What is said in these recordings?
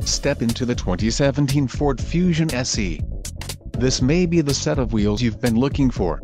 Step into the 2017 Ford Fusion SE. This may be the set of wheels you've been looking for.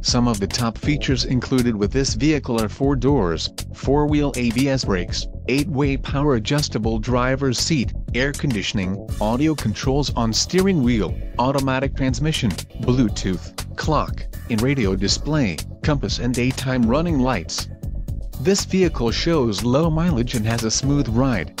Some of the top features included with this vehicle are 4 doors, 4-wheel ABS brakes, 8-way power adjustable driver's seat, air conditioning, audio controls on steering wheel, automatic transmission, Bluetooth, clock, in radio display, compass and daytime running lights. This vehicle shows low mileage and has a smooth ride.